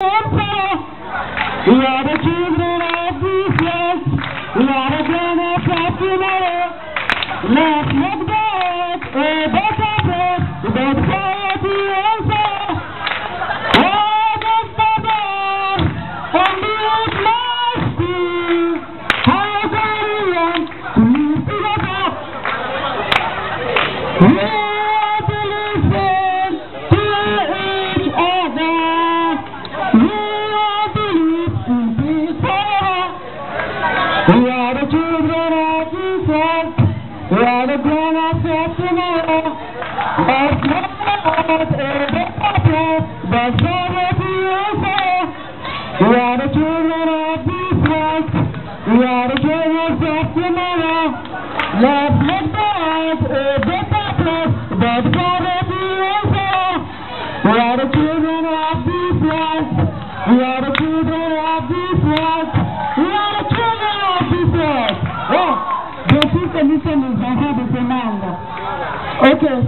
We are the of Jesus. We are. Let's better place. The. What is the door? And the old mercy. How can we live We are the children of Jesus. We are the grown-ups of tomorrow. Let's make a better place. The society also. We are the children of Jesus. We are the grown-ups of tomorrow. Let's make the world a better place. The also. We are the children of Jesus. We are the feliz en el de Okay.